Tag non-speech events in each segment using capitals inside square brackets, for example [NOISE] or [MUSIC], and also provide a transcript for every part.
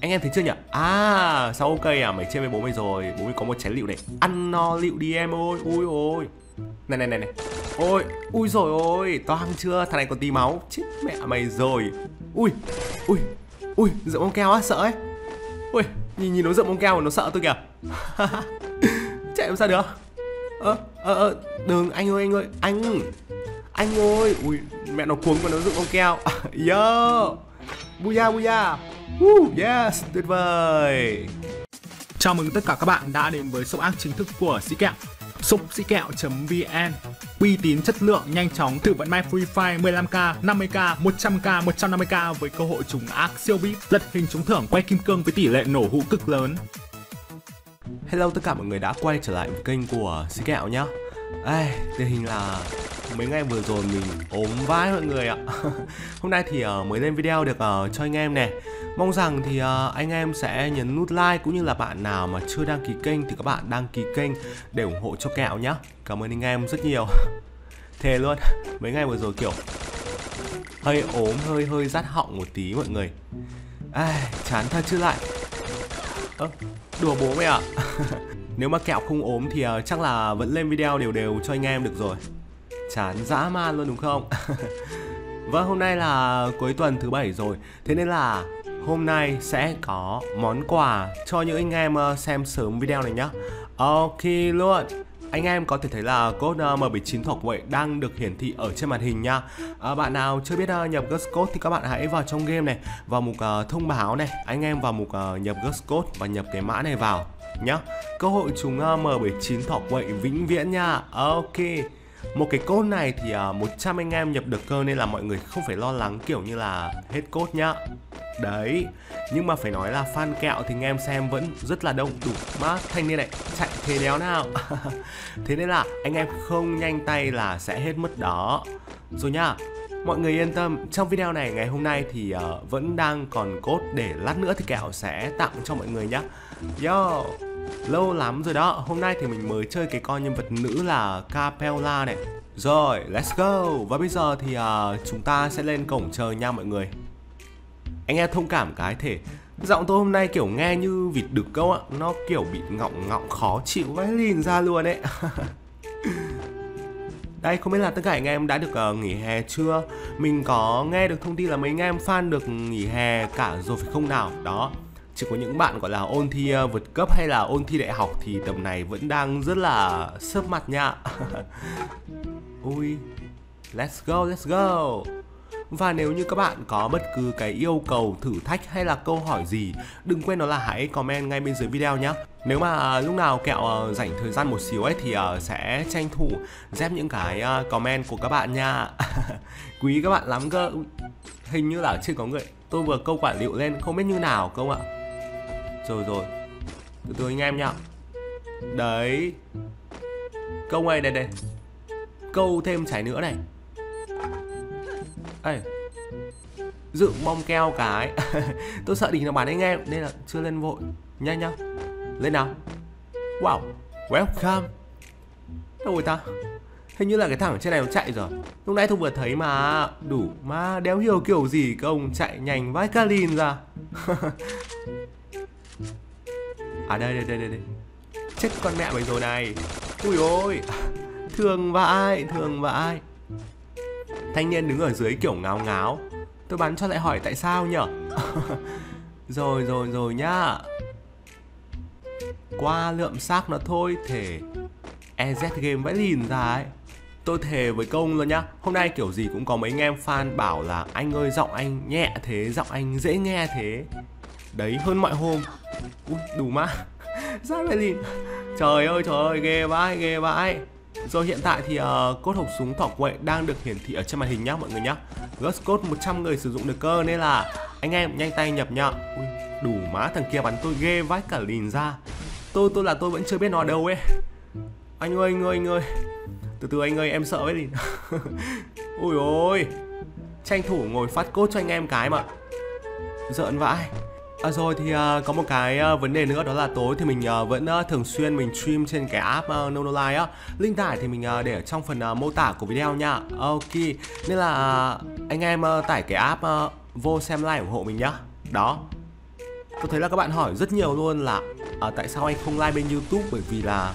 anh em thấy chưa nhỉ? À sao ok à? Mày chơi với bố mày rồi. Bố mày có một chén lựu này. Ăn no lựu đi em ơi. Ui ôi. Này này này này. Ôi, ui rồi ôi. Toang chưa? Thằng này còn tí máu. Chết mẹ mày rồi. Ui ui ui. Rượu bông keo á, sợ ấy. Ui, nhìn nhìn nó rượu bông keo mà nó sợ tôi kìa. [LAUGHS] Chạy làm sao được? Ơ ơ ơ đừng, anh ơi anh ơi. Anh anh ơi. Ui, mẹ nó cuống mà nó rượu bông keo. [LAUGHS] Yo. Buya buya. Woo, Yes, tuyệt vời. Chào mừng tất cả các bạn đã đến với shop ác chính thức của Sĩ Kẹo. Shop sĩ kẹo.vn uy tín chất lượng nhanh chóng tự vận may free fire 15k 50k 100k 150k với cơ hội trúng ác siêu vip lật hình trúng thưởng quay kim cương với tỷ lệ nổ hũ cực lớn. Hello tất cả mọi người đã quay trở lại với kênh của Sĩ Kẹo nhá. Ê, tình hình là mấy ngày vừa rồi mình ốm vãi mọi người ạ. [LAUGHS] Hôm nay thì uh, mới lên video được uh, cho anh em nè. Mong rằng thì uh, anh em sẽ nhấn nút like cũng như là bạn nào mà chưa đăng ký kênh thì các bạn đăng ký kênh để ủng hộ cho kẹo nhá. Cảm ơn anh em rất nhiều. [LAUGHS] Thề luôn, mấy ngày vừa rồi kiểu hơi ốm, hơi hơi rát họng một tí mọi người. Ai, chán thật chứ lại. Ơ, đùa bố mày ạ. [LAUGHS] Nếu mà kẹo không ốm thì uh, chắc là vẫn lên video đều đều cho anh em được rồi. Chán dã man luôn đúng không? [LAUGHS] vâng, hôm nay là cuối tuần thứ bảy rồi. Thế nên là hôm nay sẽ có món quà cho những anh em ờ, xem sớm video này nhá. Ok luôn. Anh em có thể thấy là code M79 thuộc vậy đang được hiển thị ở trên màn hình nha à, ờ, Bạn nào chưa biết uh, nhập Ghost Code thì các bạn hãy vào trong game này Vào mục uh, thông báo này. Anh em vào mục uh, nhập Ghost Code và nhập cái mã này vào nhá. Cơ hội chúng uh, M79 thuộc vậy vĩnh viễn nha. Ok một cái code này thì à, uh, 100 anh em nhập được cơ nên là mọi người không phải lo lắng kiểu như là hết code nhá. Đấy Nhưng mà phải nói là fan kẹo thì anh em xem vẫn rất là đông đủ má thanh niên này chạy thế đéo nào. [LAUGHS] Thế nên là anh em không nhanh tay là sẽ hết mất đó. Rồi nhá Mọi người yên tâm, trong video này ngày hôm nay thì uh, vẫn đang còn code để lát nữa thì kẹo sẽ tặng cho mọi người nhá. Yo! Lâu lắm rồi đó, hôm nay thì mình mới chơi cái con nhân vật nữ là Capella này. Rồi, let's go. Và bây giờ thì uh, chúng ta sẽ lên cổng chờ nha mọi người. Anh em thông cảm cái thể Giọng tôi hôm nay kiểu nghe như vịt đực câu ạ. Nó kiểu bị ngọng ngọng khó chịu vãi lìn ra luôn ấy. [LAUGHS] Đây không biết là tất cả anh em đã được uh, nghỉ hè chưa? Mình có nghe được thông tin là mấy anh em fan được nghỉ hè cả rồi phải không nào? Đó chỉ có những bạn gọi là ôn thi ờ, vượt cấp hay là ôn thi đại học thì tầm này vẫn đang rất là sấp mặt nha. [LAUGHS] Ui let's go let's go. Và nếu như các bạn có bất cứ cái yêu cầu, thử thách hay là câu hỏi gì Đừng quên đó là hãy comment ngay bên dưới video nhé Nếu mà lúc nào kẹo ờ, dành thời gian một xíu ấy thì ờ, sẽ tranh thủ dép những cái comment của các bạn nha. [LAUGHS] Quý các bạn lắm cơ. Hình như là chưa có người. Tôi vừa câu quả liệu lên không biết như nào không ạ rồi rồi. Từ từ anh em nhá. Đấy. Câu này, đây đây. Câu thêm trái nữa này. Ê. Dựng bong keo cái. [LAUGHS] Tôi sợ đỉnh nó bán anh em, Nên là chưa lên vội. Nhanh nhá. Lên nào. Wow. Welcome. Đâu rồi ta? Hình như là cái thằng trên này nó chạy rồi. Lúc nãy tôi vừa thấy mà. Đủ mà đéo hiểu kiểu gì công chạy nhanh vãi ca ra. [LAUGHS] À đây đây đây đây, đây. Chết con mẹ mày rồi này. Ui ôi. [LAUGHS] Thương vãi Thương vãi. Thanh niên đứng ở dưới kiểu ngáo ngáo. Tôi bắn cho lại hỏi tại sao nhở? [LAUGHS] Rồi rồi rồi nhá. Qua lượm xác nó thôi Thể EZ game vãi lìn ra ấy. Tôi thề với công luôn nhá. Hôm nay kiểu gì cũng có mấy anh em fan bảo là Anh ơi giọng anh nhẹ thế Giọng anh dễ nghe thế. Đấy hơn mọi hôm. Ui, đủ má Ra vậy gì Trời ơi trời ơi ghê vãi ghê vãi. Rồi hiện tại thì uh, cốt hộp súng thỏ quậy đang được hiển thị ở trên màn hình nhá mọi người nhá. Ghost code 100 người sử dụng được cơ nên là anh em nhanh tay nhập nhá. Ui, đủ má thằng kia bắn tôi ghê vãi cả lìn ra. Tôi tôi là tôi vẫn chưa biết nó ở đâu ấy. Anh ơi anh ơi anh ơi. Từ từ anh ơi em sợ ấy lìn. [LAUGHS] Ui ôi. Tranh thủ ngồi phát cốt cho anh em cái mà. Giỡn vãi. À rồi thì uh, có một cái uh, vấn đề nữa đó là tối thì mình uh, vẫn uh, thường xuyên mình stream trên cái app uh, Nonolive á. Link tải thì mình uh, để ở trong phần uh, mô tả của video nha. Ok. Nên là uh, anh em uh, tải cái app uh, vô xem like ủng hộ mình nhá. Đó. tôi thấy là các bạn hỏi rất nhiều luôn là uh, tại sao anh không like bên youtube bởi vì là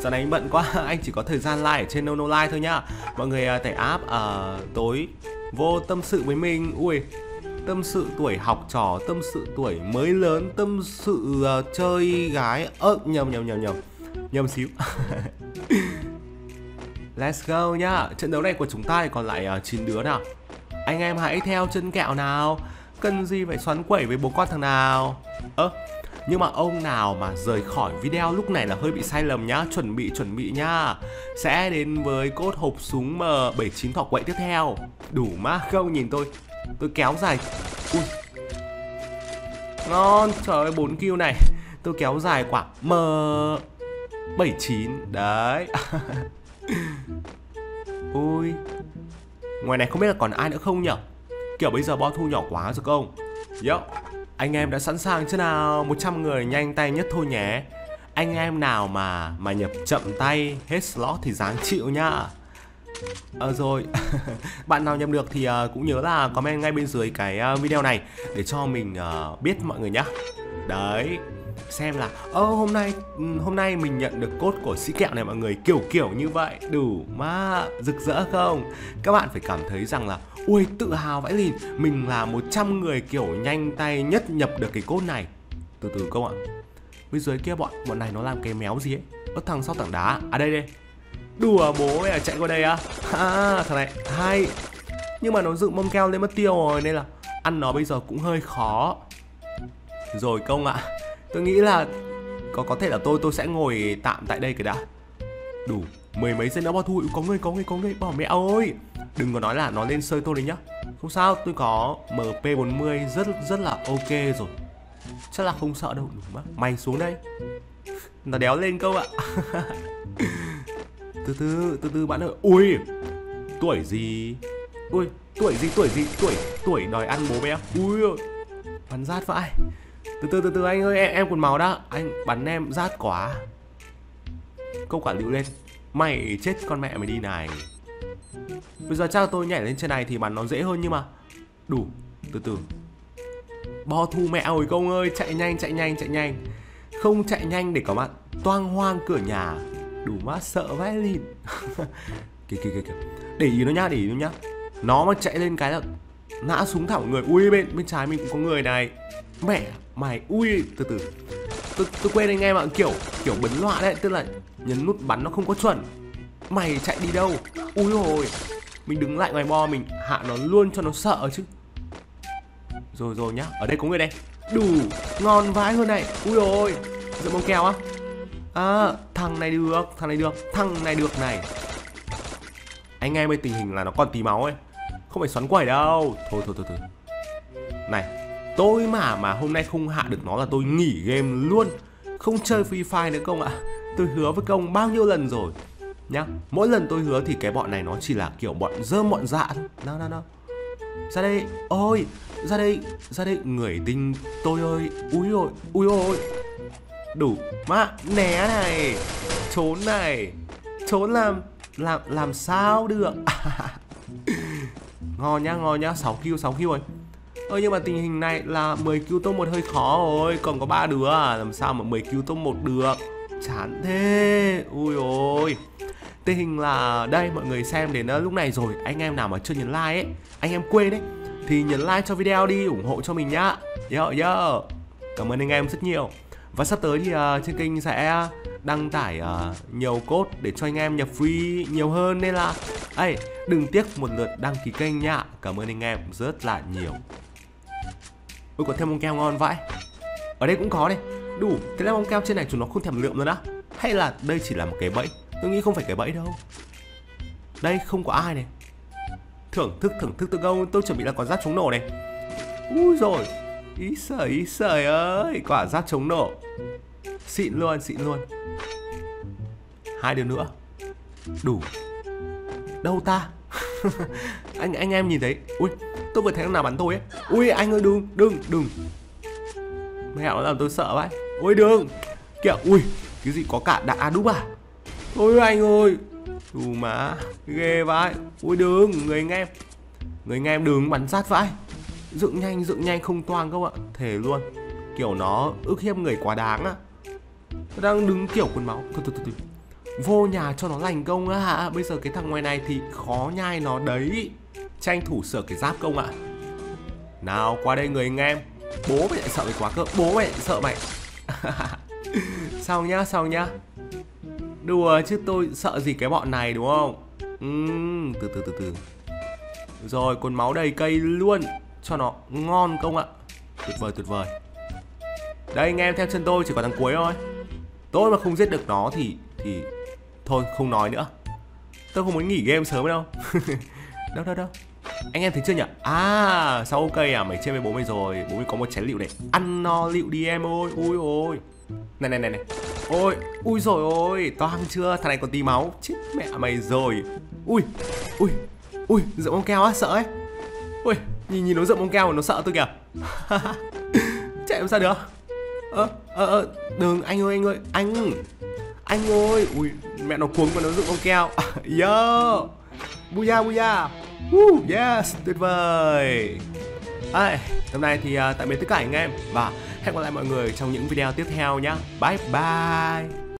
giờ [LAUGHS] này anh bận quá [LAUGHS] anh chỉ có thời gian like ở trên nono thôi nhá mọi người uh, tải app uh, tối vô tâm sự với mình ui tâm sự tuổi học trò tâm sự tuổi mới lớn tâm sự uh, chơi gái. Ơ nhầm nhầm nhầm nhầm. Nhầm xíu. [LAUGHS] Let's go nhá. Trận đấu này của chúng ta thì còn lại ờ, uh, 9 đứa nào? Anh em hãy theo chân kẹo nào. Cần gì phải xoắn quẩy với bố con thằng nào? Ơ nhưng mà ông nào mà rời khỏi video lúc này là hơi bị sai lầm nhá. Chuẩn bị chuẩn bị nhá. Sẽ đến với cốt hộp súng M79 thỏ quậy tiếp theo. Đủ má không nhìn tôi. Tôi kéo dài. Ui. Ngon, Trời ơi 4 kill này. Tôi kéo dài quả M79 Đấy. [LAUGHS] Ui. Ngoài này không biết là còn ai nữa không nhở? Kiểu bây giờ bo thu nhỏ quá rồi không Yo Anh em đã sẵn sàng chưa nào? 100 người nhanh tay nhất thôi nhé. Anh em nào mà mà nhập chậm tay, Hết slot thì dáng chịu nhá Ờ rồi. [LAUGHS] Bạn nào nhầm được thì uh, cũng nhớ là comment ngay bên dưới cái uh, video này Để cho mình uh, biết mọi người nhá. Đấy. Xem là ơ hôm nay ừ, hôm nay mình nhận được cốt của sĩ kẹo này mọi người kiểu kiểu như vậy. Đủ mà. Rực rỡ không? Các bạn phải cảm thấy rằng là ui tự hào vãi lìn. Mình là 100 người kiểu nhanh tay nhất nhập được cái cốt này. Từ từ công ạ bên dưới kia bọn bọn này nó làm cái méo gì ấy? Ở thằng sau tảng đá. À đây đây đùa bố à chạy qua đây à à thằng này, hay. Nhưng mà nó dựng mông keo lên mất tiêu rồi, nên là ăn nó bây giờ cũng hơi khó. Rồi công ạ. Tôi nghĩ là có có thể là tôi tôi sẽ ngồi tạm tại đây cái đã. Đủ mười mấy giây nữa bao thui có người có người có người. Bảo mẹ ơi. Đừng có nói là nó lên sơi tôi đấy nhá. Không sao, tôi có mp 40 rất rất là ok rồi. Chắc là không sợ đâu. Đúng không mày xuống đây. Nó đéo lên câu ạ. [LAUGHS] từ từ từ từ bạn ơi. Ui tuổi gì? Ui tuổi gì tuổi gì? Tuổi tuổi đòi ăn bố bé ui bắn rát vãi. Từ từ từ từ anh ơi em, em còn màu đó anh bắn em rát quá. Câu quả liệu lên. Mày chết con mẹ mày đi này. Bây giờ chắc là tôi nhảy lên trên này thì bắn nó dễ hơn nhưng mà. Đủ từ từ. Bo thu mẹ ơi công ơi chạy nhanh chạy nhanh chạy nhanh. Không chạy nhanh để có bạn toang hoang cửa nhà đủ má sợ vãi lìn [LAUGHS] kìa kìa kìa để ý nó nhá, để ý nó nhá. Nó mà chạy lên cái là ngã xuống thẳng người, ui, bên bên trái mình cũng có người này. Mẹ, mày, ui, từ từ. Tôi tôi quên anh em ạ, kiểu kiểu bấn loạn đấy, tức là nhấn nút bắn nó không có chuẩn. Mày chạy đi đâu? Ui rồi mình đứng lại ngoài bo mình, hạ nó luôn cho nó sợ chứ. Rồi rồi nhá, ở đây có người đây. Đủ ngon vãi hơn này ui rồi dựng bóng keo á à thằng này được, thằng này được, thằng này được này. Anh em ơi tình hình là nó còn tí máu ấy. Không phải xoắn quẩy đâu. Thôi thôi thôi thôi. Này, tôi mà mà hôm nay không hạ được nó là tôi nghỉ game luôn. Không chơi free fire nữa công ạ? Tôi hứa với công bao nhiêu lần rồi. Nhá, mỗi lần tôi hứa thì cái bọn này nó chỉ là kiểu bọn dơ bọn dạ thôi nào nào nào. Ra đây. Ôi, ra đây ra đây. Người tinh tôi ơi. Ui ôi ui ôi đủ má né này, trốn này. Trốn làm làm làm sao được? [LAUGHS] Ngon nhá ngon nhá 6 kill 6 kill rồi. Ơ, nhưng mà tình hình này là 10 kill top một hơi khó rồi, Còn có ba đứa à? Làm sao mà 10 kill top một được? Chán thế. Ui ôi Tình hình là, đây, mọi người xem đến ờ, lúc này rồi, Anh em nào mà chưa nhấn like ấy, Anh em quên đấy Thì nhấn like cho video đi, ủng hộ cho mình nhá. Yo yo. Cảm ơn anh em rất nhiều. Và sắp tới thì uh, trên kênh sẽ đăng tải uh, nhiều cốt để cho anh em nhập free nhiều hơn nên là ấy đừng tiếc một lượt đăng ký kênh nhá cảm ơn anh em rất là nhiều. Ôi có thêm bông keo ngon vãi. Ở đây cũng có này. Đủ Thế là bông keo trên này chúng nó không thèm lượm luôn á. Hay là đây chỉ là một cái bẫy? Tôi nghĩ không phải cái bẫy đâu. Đây không có ai này. Thưởng thức thưởng thức tôi câu Tôi chuẩn bị là có giáp chống nổ này. Ui rồi Ý sởi ý sởi ơi Quả giáp chống nổ Xịn luôn xịn luôn. Hai đứa nữa. Đủ. Đâu ta? [LAUGHS] Anh anh em nhìn thấy. Ui tôi vừa thấy thằng nào bắn tôi ấy. Ui anh ơi đừng đừng đừng. Mẹo nó làm tôi sợ vậy ui đừng. Kìa ui cái gì có cả đạn à, đúc à? Ôi anh ơi. Đù má ghê vậy ui đừng người anh em. Người anh em đừng bắn sát vãi dựng nhanh dựng nhanh không toang các bạn. Thề luôn. Kiểu nó ức hiếp người quá đáng á. Nó đang đứng kiểu quần máu. Thôi thôi thôi, thôi. vô nhà cho nó lành công á hả? Bây giờ cái thằng ngoài này thì khó nhai nó đấy. Tranh thủ sửa cái giáp công ạ. Nào qua đây người anh em. Bố mày lại sợ mày quá cơ. Bố mày lại sợ mày. [LAUGHS] Xong nhá xong nhá. Đùa chứ tôi sợ gì cái bọn này đúng không? Uhm, từ từ từ từ. Rồi quần máu đầy cây luôn cho nó ngon công ạ? Tuyệt vời tuyệt vời. Đây, anh em theo chân tôi chỉ còn thằng cuối thôi. Tôi mà không giết được nó thì thì thôi, không nói nữa. Tôi không muốn nghỉ game sớm đâu. [LAUGHS] Đâu đâu đâu? Anh em thấy chưa nhỉ? À sao ok à? Mày chơi với bố mày rồi. Bố mày có một chén liệu này. Ăn no liệu đi em ơi. Ui ôi. Này này này này. Ôi, ui rồi ôi. Toang chưa? Thằng này còn tí máu. Chết mẹ mày rồi. Ui ui ui. Rượu bông keo á, sợ ấy. Ui nhìn nhìn nó rượu bông keo mà nó sợ tôi kìa. [LAUGHS] Chạy làm sao được? Ơ ơ ơ đừng anh ơi anh ơi anh anh ơi. Ui mẹ nó cuống mà nó rượu bông keo. [LAUGHS] Yo buya buya. Woo, yes tuyệt vời. À, hôm nay thì uh, tạm biệt tất cả anh em và hẹn gặp lại mọi người trong những video tiếp theo nhé bye bye.